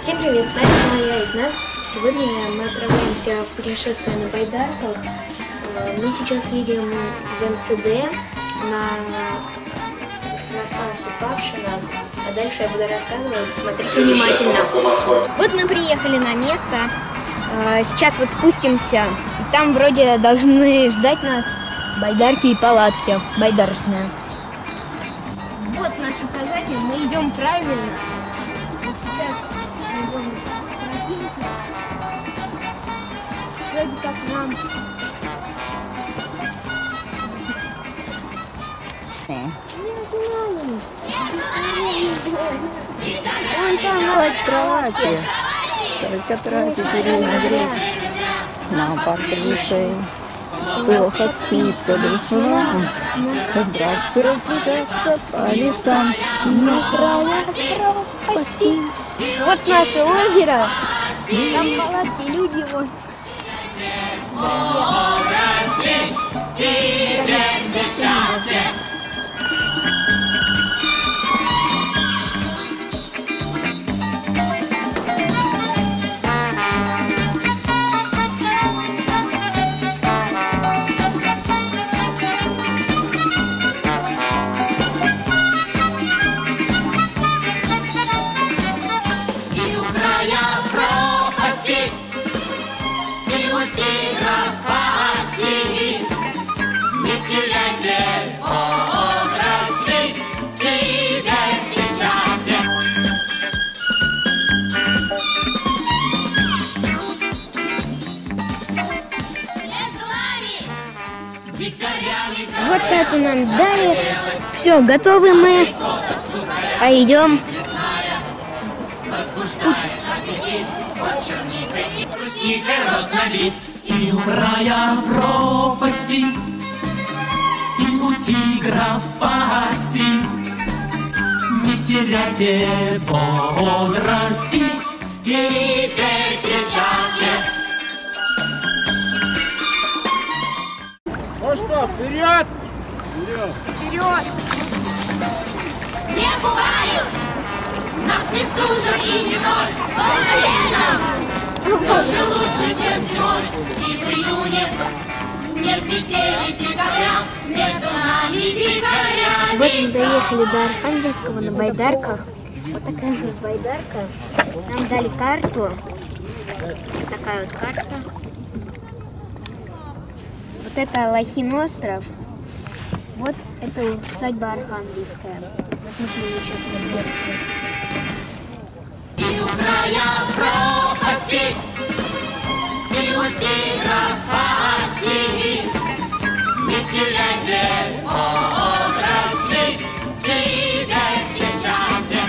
Всем привет, с вами снова я, Игнат. Сегодня мы отправляемся в путешествие на байдарках. Э, Мы сейчас едем в МЦД на, на станцию Павшина. А дальше я буду рассказывать, смотрите внимательно. Вот мы приехали на место. Э, Сейчас вот спустимся. И там вроде должны ждать нас байдарки и палатки байдарочные. Вот наш указатель, мы идем правильно. Вот сейчас Вроде как нам Вон там вот кровати. Только тратить время на портрете. Плохо спится душам, Братцы разбегаться по лесам, На краях пропасти. Вот наше озеро. Там палатки, люди вот. Вот это нам дали. Все, готовы мы. Пойдем. И у края пропасти, и у тигра пасти. Не теряйте бодрости, Двигайте Не бывают Нас не стужа и не соль По коленам Солнце лучше, чем зимой И в июне Нет метели декабря Между нами дикарями Вот мы доехали до Архангельского на байдарках. Вот такая вот байдарка. Нам дали карту. Вот такая вот карта. Вот это Лохин остров. Вот это усадьба Архангельская. Вот мы сейчас. И у края пропасти И у тигра пасти Не теряйте бодрости Двигайте части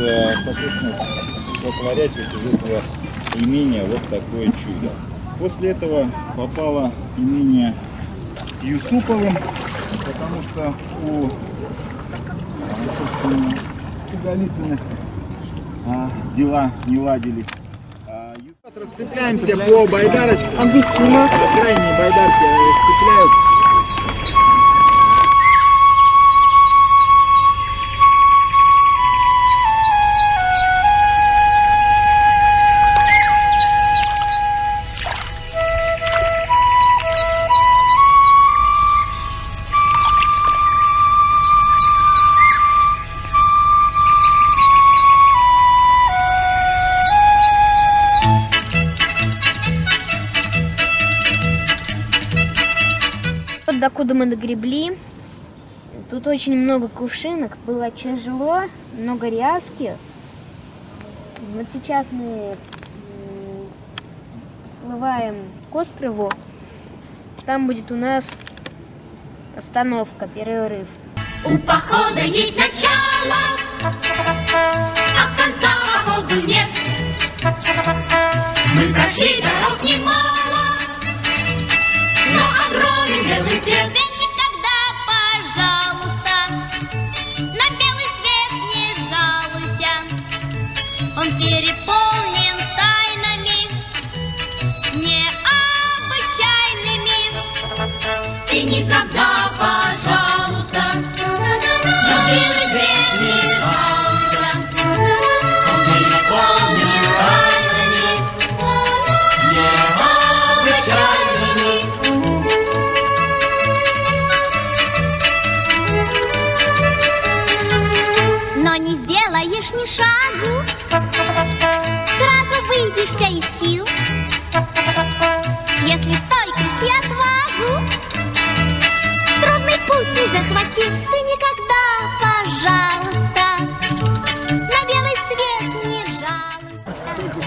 Э, Соответственно, сотворять вот из этого имения вот такое чудо. После этого попало имение Юсуповым, потому что у, а, собственно, у Голицыных а, дела не ладились. А, Ю- Расцепляемся по байдарочкам. Объективно. По крайней байдарке расцепляются. Вот докуда мы догребли. Тут очень много кувшинок. Было тяжело, много ряски. Вот сейчас мы плываем к острову. Там будет у нас остановка, перерыв. У похода есть начало, сделаешь ни шагу, сразу выбьешься из сил. Если стойкость и отвагу трудный путь не захватил, ты никогда, пожалуйста, на белый свет не жалуйся.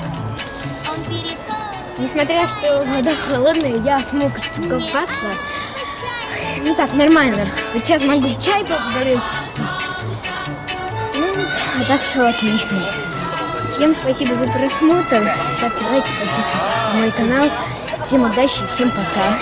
Он переходит. Несмотря что вода холодная, я смог искупаться. Ну так, нормально. Вот сейчас могу чай попарить. А так все отлично. Всем спасибо за просмотр. Ставьте лайки, подписывайтесь на мой канал. Всем удачи, всем пока.